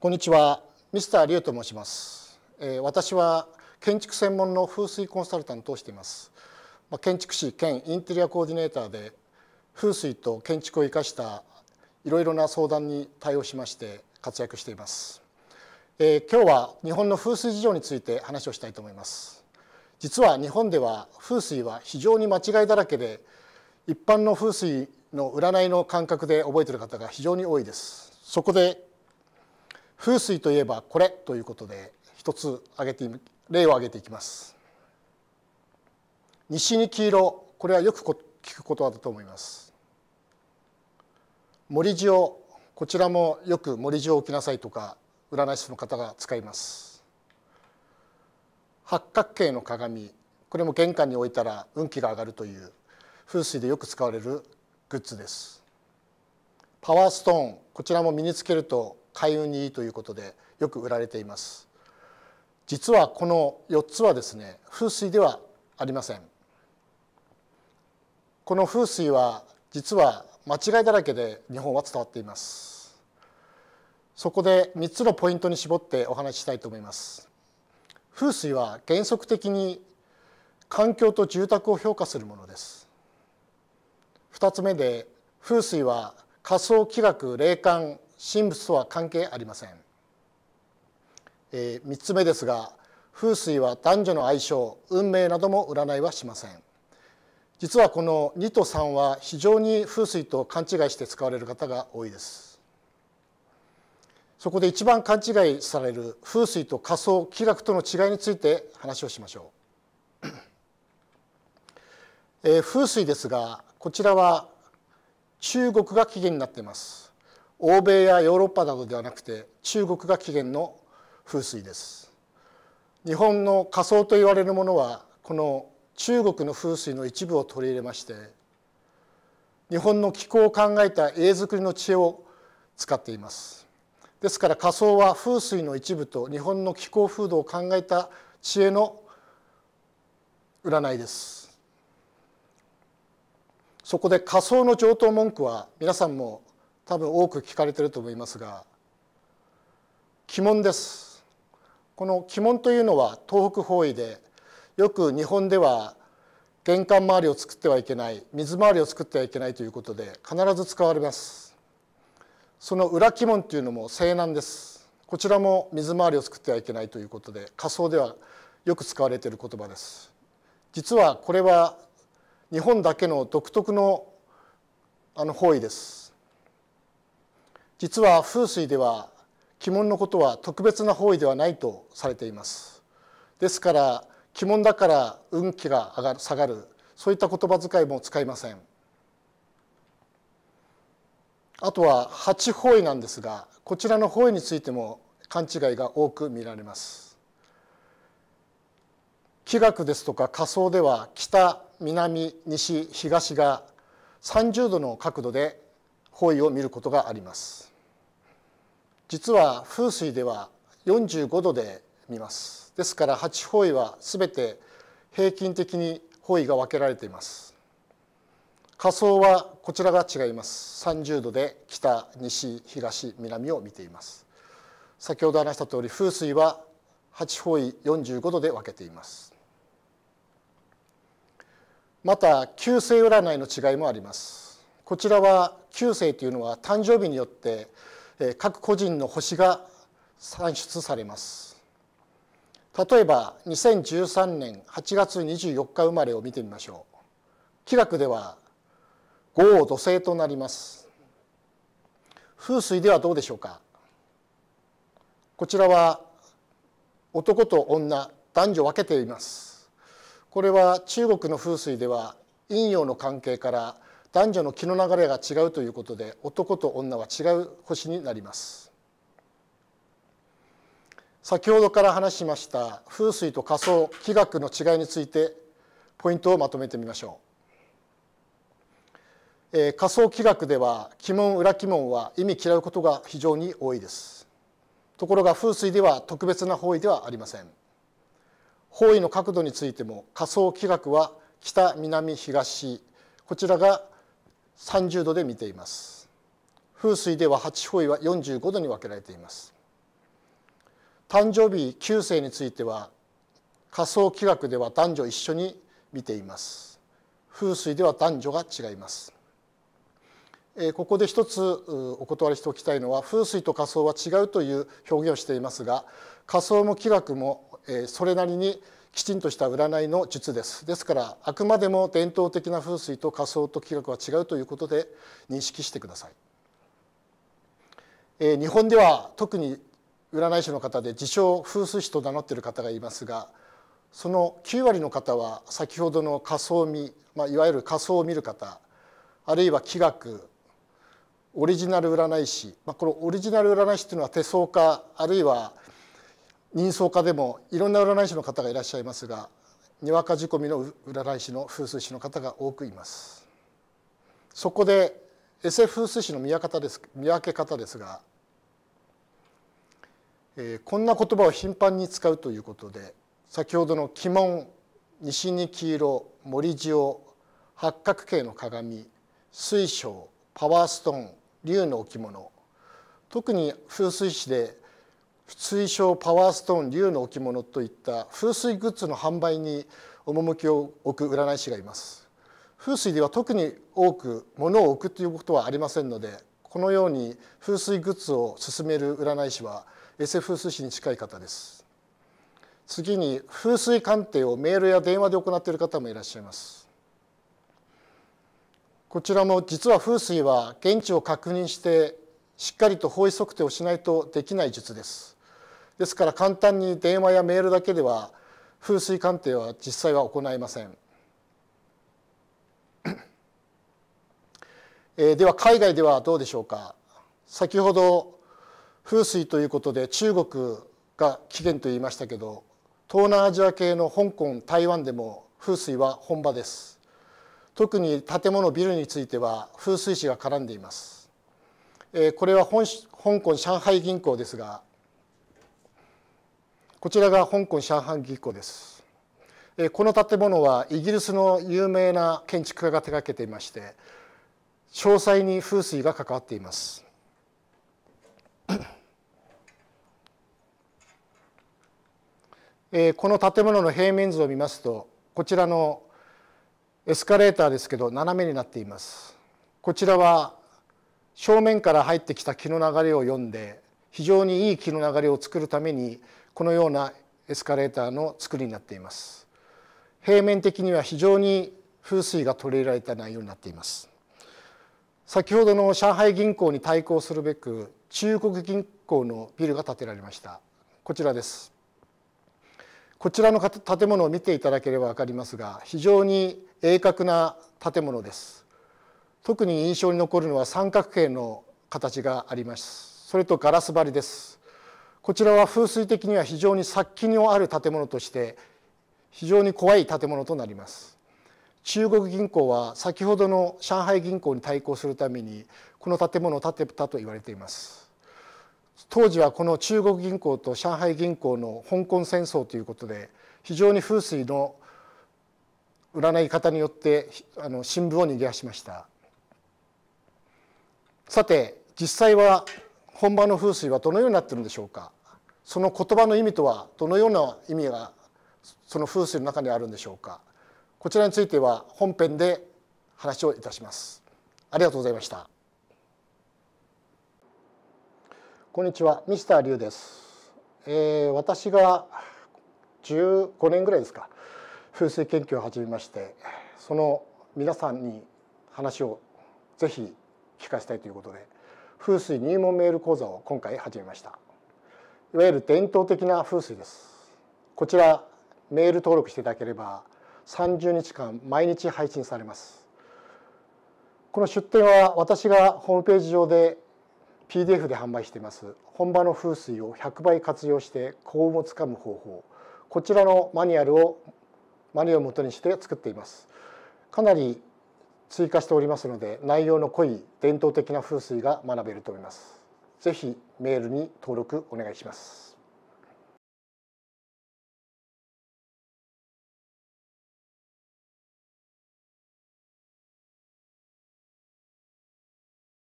こんにちは、ミスターリュウと申します。えー、私は建築専門の風水コンサルタントをしています。まあ、建築士兼インテリアコーディネーターで風水と建築を生かしたいろいろな相談に対応しまして活躍しています。えー、今日は日本の風水事情について話をしたいと思います。実は日本では風水は非常に間違いだらけで一般の風水の占いの感覚で覚えている方が非常に多いです。そこで風水といえばこれということで一つ挙げて例を挙げていきます。西に黄色これはよく聞く言葉だと思います。森塩こちらもよく森塩を置きなさいとか占い師の方が使います。八角形の鏡これも玄関に置いたら運気が上がるという風水でよく使われるグッズです。パワーストーンこちらも身につけると開運にいいということでよく売られています。実はこの4つはですね風水ではありません。この風水は実は間違いだらけで日本は伝わっています。そこで3つのポイントに絞ってお話ししたいと思います。風水は原則的に環境と住宅を評価するものです。2つ目で風水は仮想気学霊感神仏とは関係ありません、えー、3つ目ですが風水は男女の相性運命なども占いはしません。実はこの2と3は非常に風水と勘違いして使われる方が多いです。そこで一番勘違いされる風水と仮想気学との違いについて話をしましょう、えー、風水ですがこちらは中国が起源になっています。欧米やヨーロッパなどではなくて中国が起源の風水です。日本の仮想と言われるものはこの中国の風水の一部を取り入れまして日本の気候を考えた家づくりの知恵を使っています。ですから仮想は風水の一部と日本の気候風土を考えた知恵の占いです。そこで仮想の上等文句は皆さんも多分多く聞かれてると思いますが鬼門です。この鬼門というのは東北方位でよく日本では玄関周りを作ってはいけない水回りを作ってはいけないということで必ず使われます。その裏鬼門というのも西南です。こちらも水回りを作ってはいけないということで仮想ではよく使われている言葉です。実はこれは日本だけの独特のあの方位です。実は風水では鬼門のことは特別な方位ではないとされています。ですから鬼門だから運気が上がる下がるそういった言葉遣いも使いません。あとは八方位なんですがこちらの方位についても勘違いが多く見られます。気学ですとか仮想では北南西東が30度の角度で方位を見ることがあります。実は風水では45度で見ます。ですから8方位は全て平均的に方位が分けられています。仮想はこちらが違います。30度で北西東南を見ています。先ほど話した通り風水は8方位45度で分けています。また旧星占いの違いもあります。こちらは旧星というのは誕生日によって各個人の星が算出されます。例えば2013年8月24日生まれを見てみましょう。気学では豪土星となります。風水ではどうでしょうか？こちらは男と女男女分けています。これは中国の風水では陰陽の関係から男女の気の流れが違うということで男と女は違う星になります先ほどから話しました風水と仮想気学の違いについてポイントをまとめてみましょう、えー、仮想気学では鬼門裏鬼門は意味嫌うことが非常に多いですところが風水では特別な方位ではありません方位の角度についても仮想気学は北南東こちらが30度で見ています。風水では8方位は45度に分けられています。誕生日旧世については仮想気学では男女一緒に見ています。風水では男女が違います。ここで一つお断りしておきたいのは風水と仮想は違うという表現をしていますが仮想も気学もそれなりにきちんとした占いの術です。ですからあくまでも伝統的な風水と仮想と気学は違うということで認識してください。日本では特に占い師の方で自称風水師と名乗っている方がいますがその9割の方は先ほどの仮想見、まあ、いわゆる仮想を見る方あるいは気学オリジナル占い師、まあ、このオリジナル占い師というのは手相家あるいは人相家でもいろんな占い師の方がいらっしゃいますがにわか仕込みの占い師の風水師の方が多くいます。そこで SF 風水師の見分け方です見分け方ですが、えー、こんな言葉を頻繁に使うということで先ほどの鬼門西に黄色森塩八角形の鏡水晶パワーストーン竜の置物特に風水師で水晶パワーストーン竜の置物といった風水グッズの販売に趣を置く占い師がいます。風水では特に多く物を置くということはありませんのでこのように風水グッズを勧める占い師は SF 風水師に近い方です。次に風水鑑定をメールや電話で行っている方もいらっしゃいます。こちらも実は風水は現地を確認してしっかりと方位測定をしないとできない術です。ですから簡単に電話やメールだけでは風水鑑定は実際は行いません。えでは海外ではどうでしょうか。先ほど風水ということで中国が起源と言いましたけど東南アジア系の香港台湾でも風水は本場です。特に建物ビルについては風水師が絡んでいます。えこれは香港上海銀行ですがこちらが香港上海銀行です。この建物はイギリスの有名な建築家が手がけていまして詳細に風水が関わっています。この建物の平面図を見ますとこちらのエスカレーターですけど斜めになっています。こちらは正面から入ってきた気の流れを読んで非常にいい気の流れを作るためにこのようなエスカレーターの作りになっています。平面的には非常に風水が取り入れられた内容になっています。先ほどの上海銀行に対抗するべく中国銀行のビルが建てられました。こちらです。こちらの建物を見ていただければ分かりますが非常に鋭角な建物です。特に印象に残るのは三角形の形があります。それとガラス張りです。こちらは風水的には非常に殺気のある建物として非常に怖い建物となります。中国銀行は先ほどの上海銀行に対抗するためにこの建物を建てたと言われています。当時はこの中国銀行と上海銀行の香港戦争ということで非常に風水の占い方によってあの新聞を逃げ出しました。さて実際は本場の風水はどのようになっているんでしょうか？その言葉の意味とはどのような意味がその風水の中にあるんでしょうか？こちらについては本編で話をいたします。ありがとうございました。こんにちはミスターリュウです、えー、私が15年ぐらいですか。風水研究を始めましてその皆さんに話をぜひ聞かせたいということで。風水入門メール講座を今回始めました。いわゆる伝統的な風水です。こちらメール登録していただければ30日間毎日配信されます。この出展は私がホームページ上で PDF で販売しています本場の風水を100倍活用して幸運をつかむ方法。こちらのマニュアルをマニュアルをもとにして作っています。かなり追加しておりますので内容の濃い伝統的な風水が学べると思います。ぜひメールに登録お願いします。